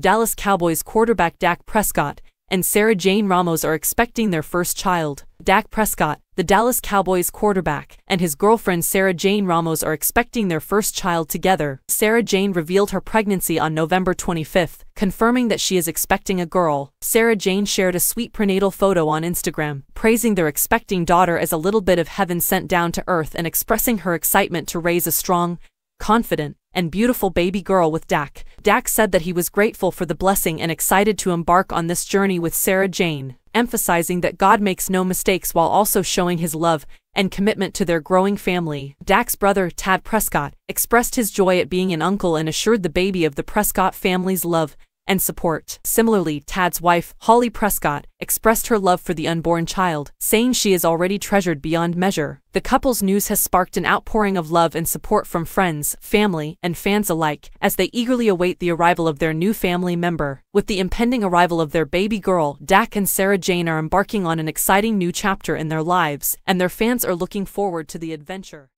Dallas Cowboys quarterback Dak Prescott and Sarah Jane Ramos are expecting their first child. Dak Prescott, the Dallas Cowboys quarterback, and his girlfriend Sarah Jane Ramos are expecting their first child together. Sarah Jane revealed her pregnancy on November 25, confirming that she is expecting a girl. Sarah Jane shared a sweet prenatal photo on Instagram, praising their expecting daughter as a little bit of heaven sent down to earth and expressing her excitement to raise a strong, confident, and beautiful baby girl with Dak. Dak said that he was grateful for the blessing and excited to embark on this journey with Sarah Jane, emphasizing that God makes no mistakes while also showing his love and commitment to their growing family. Dak's brother, Tad Prescott, expressed his joy at being an uncle and assured the baby of the Prescott family's love and support. Similarly, Tad's wife, Holly Prescott, expressed her love for the unborn child, saying she is already treasured beyond measure. The couple's news has sparked an outpouring of love and support from friends, family, and fans alike, as they eagerly await the arrival of their new family member. With the impending arrival of their baby girl, Dak and Sarah Jane are embarking on an exciting new chapter in their lives, and their fans are looking forward to the adventure.